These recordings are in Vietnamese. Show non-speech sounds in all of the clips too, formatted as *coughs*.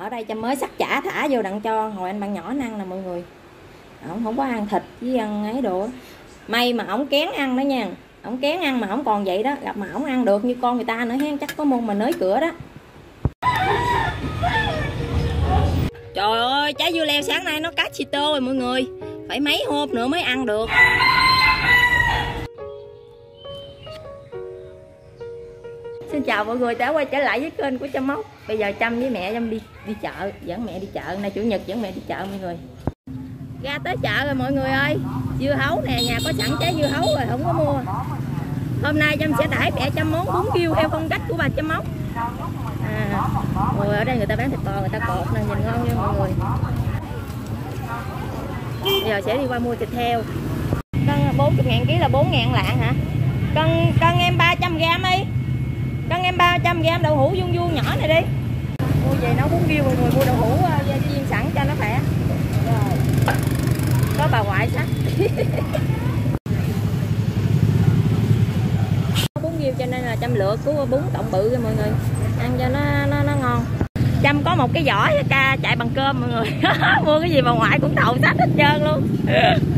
ở đây cho mới sắc chả thả vô đặng cho hồi anh bạn nhỏ ăn nè mọi người. Ổng không có ăn thịt với ăn ấy đồ. May mà ổng kén ăn đó nha. Ổng kén ăn mà ổng còn vậy đó, gặp mà ổng ăn được như con người ta nữa hen, chắc có môn mà nới cửa đó. Trời ơi, trái dưa leo sáng nay nó cá chi tô rồi mọi người. Phải mấy hôm nữa mới ăn được. Chào mọi người đã quay trở lại với kênh của Trâm Mốc Bây giờ Trâm với mẹ Trâm đi đi chợ Dẫn mẹ đi chợ, nay Chủ nhật dẫn mẹ đi chợ mọi người. Ra tới chợ rồi mọi người ơi. Dưa hấu nè, nhà có sẵn trái dưa hấu rồi, không có mua. Hôm nay Trâm sẽ đãi mẹ Trâm món bún kêu theo phong cách của bà Trâm Mốc à, Ngồi ở đây người ta bán thịt bò, người ta cột nè, nhìn ngon nha mọi người. Bây giờ sẽ đi qua mua thịt heo. Cân 40 ngàn ký là 4 ngàn lạng hả? Cân, cân em 300 gram đi tặng em 300 gram đậu hũ vuông vuông nhỏ này đi. Mua về nấu bún riêu mọi người mua đậu hũ uh, chiên sẵn cho nó khỏe. Rồi. Có bà ngoại sẵn *laughs* bún riêu cho nên là chăm lựa cứu bún tổng bự cho mọi người. Ăn cho nó nó, nó ngon. Chăm có một cái giỏ ca chạy bằng cơm mọi người. *laughs* Mua cái gì bà ngoại cũng đậu sách hết trơn luôn. *laughs*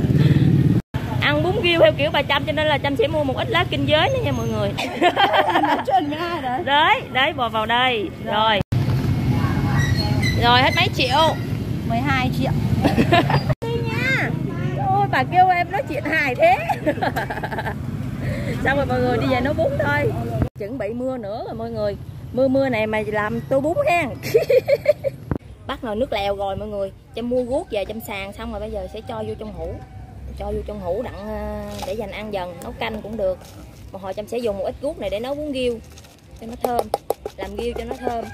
Ăn bún riêu theo kiểu bà chăm cho nên là chăm sẽ mua một ít lá kinh giới nữa nha mọi người đấy đấy bò vào đây. Rồi. Rồi hết mấy triệu? 12 triệu. *laughs* Nha. Ôi bà kêu em nói chuyện hài thế. Xong rồi mọi người đi về nấu bún thôi. Chuẩn bị mưa nữa rồi mọi người. Mưa mưa này mà làm tô bún ha *laughs* bắt nồi nước lèo rồi mọi người. Chăm mua guốc về chăm sàn xong rồi bây giờ sẽ cho vô trong hũ. Cho vô trong hũ đặng để dành ăn dần nấu canh cũng được. Một hồi chăm sẽ dùng một ít guốc này để nấu bún riêu cho nó thơm làm riêu cho nó thơm.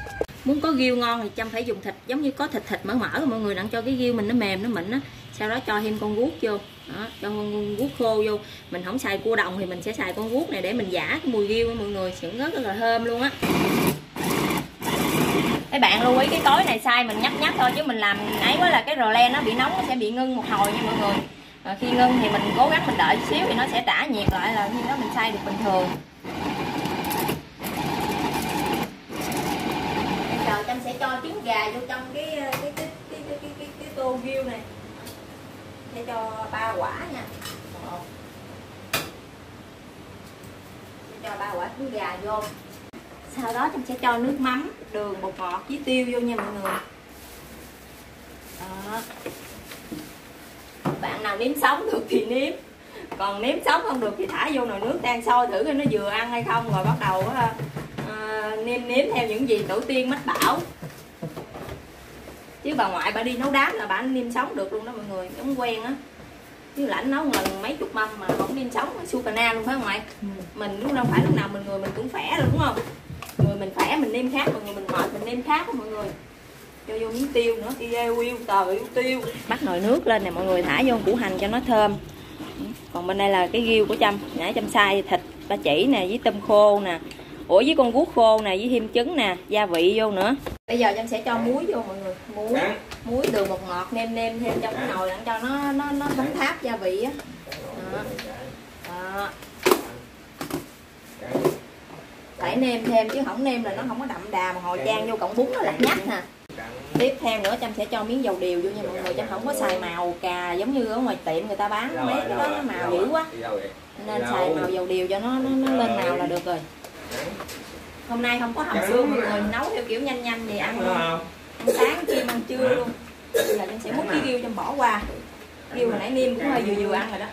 Muốn có riêu ngon thì chăm phải dùng thịt giống như có thịt thịt mỡ mỡ mọi người đặng cho cái riêu mình nó mềm nó mịn á. Sau đó cho thêm con guốc vô đó, cho con guốc khô vô. Mình không xài cua đồng thì mình sẽ xài con guốc này để mình giả cái mùi riêu mọi người. Sẽ rất là thơm luôn á. Các bạn lưu ý cái cối này sai mình nhắc nhắc thôi chứ mình làm ấy quá là cái rò len nó bị nóng nó sẽ bị ngưng một hồi nha mọi người. À, khi ngưng thì mình cố gắng mình đợi xíu thì nó sẽ trả nhiệt lại là khi đó mình xay được bình thường. Em sẽ cho trứng gà vô trong cái cái cái cái cái cái, cái, cái, cái tô riêu này. Sẽ cho ba quả nha. Một cho ba quả trứng gà vô. Sau đó chúng sẽ cho nước mắm đường bột ngọt với tiêu vô nha mọi người. Đó. Bạn nào nếm sống được thì nếm. Còn nếm sống không được thì thả vô nồi nước đang sôi thử coi nó vừa ăn hay không rồi bắt đầu ờ, nêm nếm theo những gì tổ tiên mách bảo. Chứ bà ngoại bà đi nấu đám là bà nêm sống được luôn đó mọi người giống quen á. Chứ lãnh nấu lần mấy chục mâm mà không nêm sống su cà na luôn phải không ngoại? Ừ. mình cũng đâu phải lúc nào mình người mình cũng khỏe rồi đúng không? Người mình khỏe mình nêm khác còn người mình mệt mình nêm khác đó mọi người. Cho vô miếng tiêu nữa. Yêu yêu tờ tiêu. Bắt nồi nước lên nè mọi người thả vô củ hành cho nó thơm. Còn bên đây là cái riêu của trâm nãy trâm xay thịt ba chỉ nè với tôm khô nè ủa với con guốc khô nè với thêm trứng nè gia vị vô nữa. Bây giờ trâm sẽ cho muối vô mọi người. Muối muối đường bột ngọt nêm nêm thêm trong cái nồi để cho nó nó nó thấm tháp gia vị á. Đó. đó. Phải nêm thêm chứ không nêm là nó không có đậm đà mà hồi chan vô cộng bún nó lạt nhách nè. Tiếp theo nữa trâm sẽ cho miếng dầu điều vô nha mọi người trâm không có xài màu cà giống như ở ngoài tiệm người ta bán mấy cái đó nó màu dữ quá. Nên xài màu dầu điều cho nó, nó, nó lên màu là được rồi hôm nay không có hầm xương mọi người nấu theo kiểu nhanh nhanh thì ăn luôn. Ăn sáng chiên ăn trưa luôn. Bây giờ trâm sẽ múc cái riêu trâm bỏ qua. Riêu hồi nãy niêm cũng hơi vừa vừa ăn rồi đó.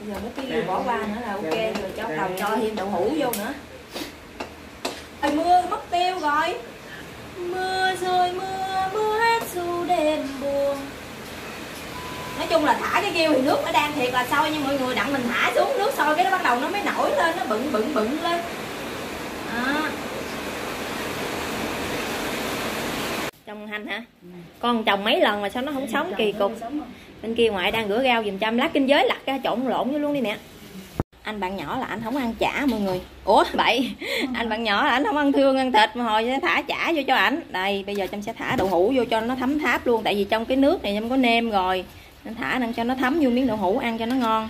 Bây giờ múc cái riêu bỏ qua nữa là ok rồi cho đầu cho thêm đậu hũ vô nữa. Trời mưa mất tiêu rồi. Mưa rồi mưa, mưa hát dù đêm buồn. Nói chung là thả cái kêu thì nước nó đang thiệt là sôi nha mọi người Đặng mình thả xuống nước sôi cái nó bắt đầu nó mới nổi lên Nó bựng bựng bựng lên Đó trong hành hả? Ừ. Con trồng mấy lần mà sao nó không sống kỳ cục? Bên kia ngoại đang rửa rau dùm chăm lá kinh giới lặt ra trộn lộn với luôn đi mẹ anh bạn nhỏ là anh không ăn chả mọi người. Ủa vậy anh bạn nhỏ là anh không ăn thương, ăn thịt mà hồi sẽ thả chả vô cho ảnh. Đây, bây giờ trâm sẽ thả đậu hũ vô cho nó thấm tháp luôn, tại vì trong cái nước này trâm có nêm rồi. Nên thả nên cho nó thấm vô miếng đậu hũ ăn cho nó ngon.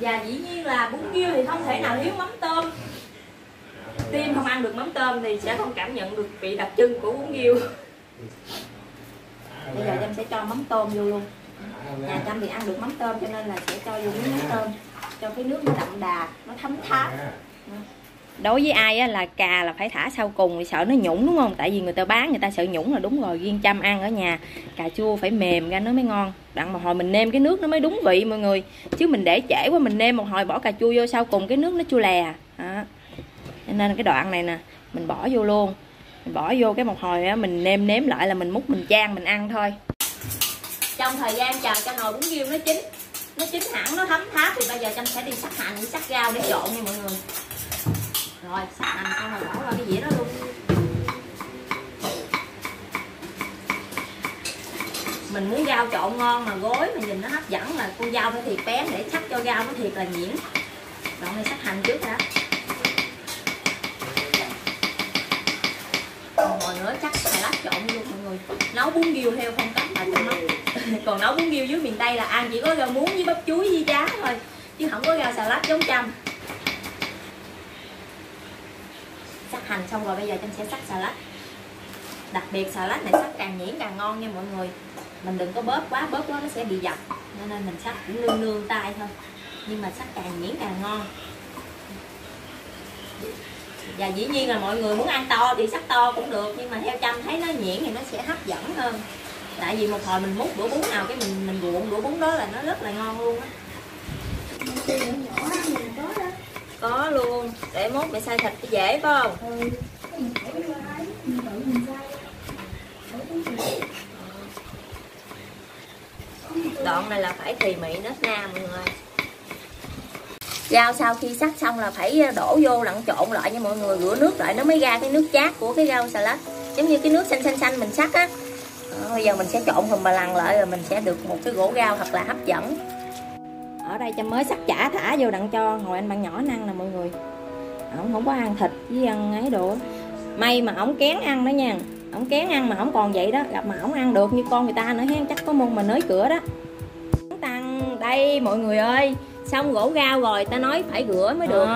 Và dĩ nhiên là bún riêu thì không thể nào thiếu mắm tôm tim không ăn được mắm tôm thì sẽ không cảm nhận được vị đặc trưng của bún riêu bây giờ em sẽ cho mắm tôm vô luôn. Nhà Trâm thì ăn được mắm tôm cho nên là sẽ cho vô miếng mắm tôm. Cho cái nước nó đậm đà nó thấm tháp. Đối với ai á, là cà là phải thả sau cùng vì sợ nó nhũng đúng không? Tại vì người ta bán người ta sợ nhũng là đúng rồi riêng chăm ăn ở nhà cà chua phải mềm ra nó mới ngon. Đặng một hồi mình nêm cái nước nó mới đúng vị mọi người. Chứ mình để trễ quá mình nêm một hồi bỏ cà chua vô sau cùng cái nước nó chua lè nên cái đoạn này nè mình bỏ vô luôn. Mình bỏ vô cái một hồi á, mình nêm nếm lại là mình múc mình chan mình ăn thôi. Trong thời gian chờ cho nồi bún riêu nó chín nó chín hẳn nó thấm tháp thì bây giờ chanh sẽ đi sắc hành sắc rau để trộn nha mọi người. Rồi sắc hành xong rồi bỏ vào cái dĩa đó luôn. Mình muốn rau trộn ngon mà gối mình nhìn nó hấp dẫn là con dao phải thiệt bé để sắc cho rau nó thiệt là nhuyễn. Đoạn này sắc hành trước đã rồi nữa chắc xà lách rồi. Nấu bún riêu theo phong cách mà trong mắt *laughs* còn nấu bún riêu dưới miền tây là ăn chỉ có rau muống với bắp chuối với giá thôi chứ không có rau xà lách giống chăm. Sắc hành xong rồi bây giờ chăm sẽ sắc xà lách đặc biệt xà lách này sắc càng nhuyễn càng ngon nha mọi người. Mình đừng có bóp quá bóp quá nó sẽ bị dập nên, nên mình sắc cũng nương nương tay thôi. Nhưng mà sắc càng nhuyễn càng ngon và dĩ nhiên là mọi người muốn ăn to thì sắc to cũng được, nhưng mà theo chăm thấy nó nhuyễn thì nó sẽ hấp dẫn hơn. Tại vì một hồi mình múc đũa bún nào cái mình mình ruộng đũa bún đó là nó rất là ngon luôn á. Có luôn, để mốt mẹ xay thịt dễ phải không? Đoạn này là phải tỉ mỉ nết na mọi người rau sau khi sắc xong là phải ờ, đổ vô lặn trộn lại nha mọi người. Rửa nước lại, nó mới ra cái nước chát của cái rau xà lách giống như cái nước xanh xanh xanh mình sắc á. Ờ, bây giờ mình sẽ trộn thùng bà lằn lại rồi mình sẽ được một cái gỗ rau thật là hấp dẫn. Ở đây cho mới sắc chả thả vô đặng cho hồi anh bạn nhỏ ăn nè mọi người. Ổng không có ăn thịt với ăn ấy đồ may mà ổng kén ăn đó nha. Ổng kén ăn mà ổng còn vậy đó, gặp mà ổng ăn được như con người ta nữa hen, chắc có môn mà nới cửa đó. Tăng đây, mọi người ơi xong gỗ rau rồi ta nói phải rửa mới được.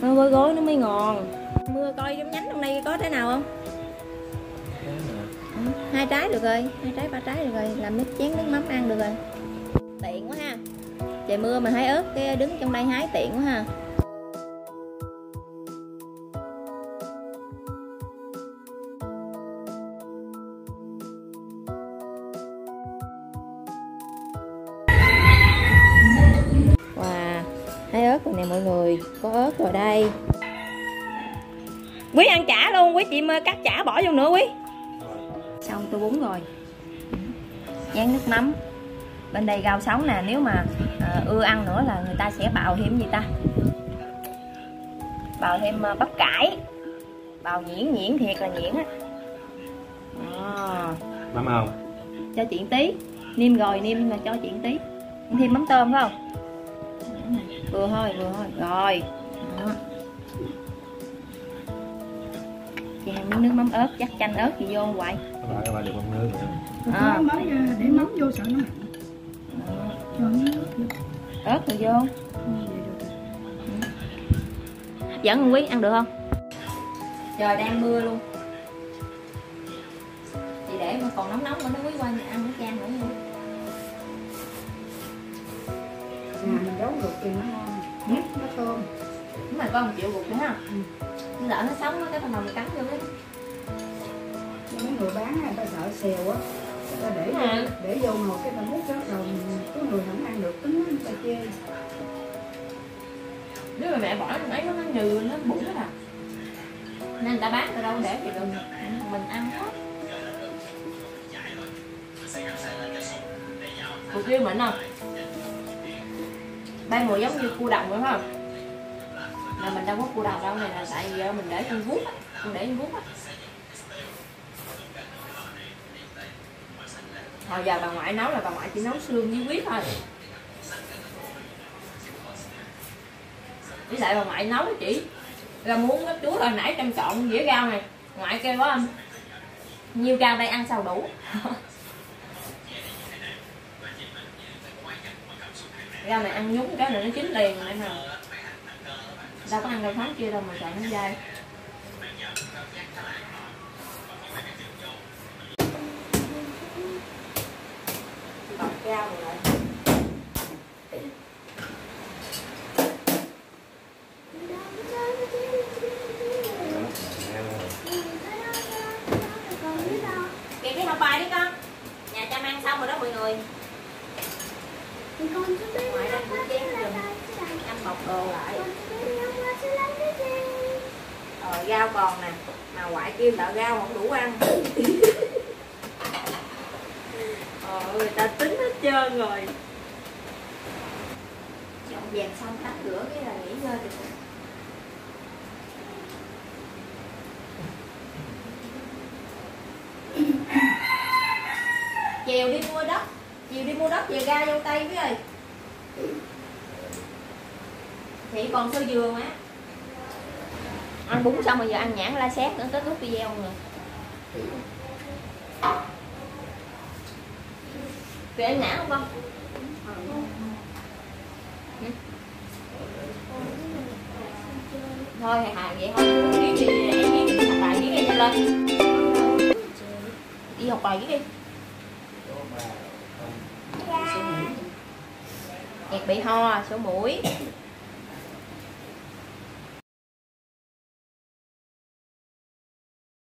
Nó với gối nó mới ngon mưa coi trong nhánh trong đây có thế nào không? Ừ, hai trái được rồi hai trái ba trái được rồi. Làm nước chén nước mắm ăn được rồi. Tiện quá ha. Trời mưa mà hái ớt cái đứng trong đây hái tiện quá ha rồi nè mọi người có ớt rồi đây. Quý ăn chả luôn quý chị mơ cắt chả bỏ vô nữa quý. Xong tôi bún rồi. Dán nước mắm. Bên đây rau sống nè nếu mà à, ưa ăn nữa là người ta sẽ bào thêm gì ta? Bào thêm uh, bắp cải. Bào nhuyễn nhuyễn thiệt là nhuyễn á. À. mắm không cho chuyện tí. Niêm rồi niêm mà cho chuyện tí. Thêm mắm tôm phải không vừa thôi vừa thôi. Rồi. Đó. chan miếng nước mắm ớt chắc chanh ớt gì vô hoài các bạn các bạn được con nước nữa. À. mới để mắm vô sợ nó mặn. Nước vô. Ớt rồi vô. Ừ, vậy hấp dẫn không quý ăn được không? Trời đang mưa luôn con chịu gục nữa ha. Ừ. lỡ nó sống á cái phần mình cắn vô cái mấy người bán người ta sợ xèo á. Người ta để vô, Ừ. để vô nồi cái ta múc đó rồi có người không ăn được tính người ta chê. Nếu mà mẹ bỏ nó ấy nó nó nhừ nó bụng hết à. Nên người ta bán từ đâu để thì đừng mình ăn hết. Củ riêu mình không? Ban mùa giống như cua đồng phải không mà mình đâu có cua đầu đâu này là tại vì ờ, mình để trên vuốt á, mình để trên vuốt á hồi giờ bà ngoại nấu là bà ngoại chỉ nấu xương với huyết thôi với lại bà ngoại nấu chỉ là muốn cái chuối hồi nãy trong chọn dĩa rau này, ngoại kêu quá anh nhiêu rau đây ăn sao đủ *laughs* rau này ăn nhúng cái này nó chín liền này nào đâu có ăn đâu tháng kia đâu mà sợ nó dai. Bọc rau cái hộp bài đi con nhà cha mang xong rồi đó mọi người ngoài ra cũng chén rồi anh bọc đồ lại rồi rau còn nè. Mà ngoại kêu sợ rau không đủ ăn. Ờ, người ta tính hết trơn rồi. Dọn dẹp xong tắt cửa cái là nghỉ ngơi được *coughs* chiều đi mua đất. Chiều đi mua đất về ra dâu tây với ơi. Thì còn sơ dừa mà ăn bún xong rồi giờ ăn nhãn la xét nữa kết thúc video rồi Vì ăn nhãn không con? Ừ. Thôi hà vậy thôi. Viết đi em đi, học bài viết đi lên đi học bài viết đi. Nhạc bị ho, sổ mũi.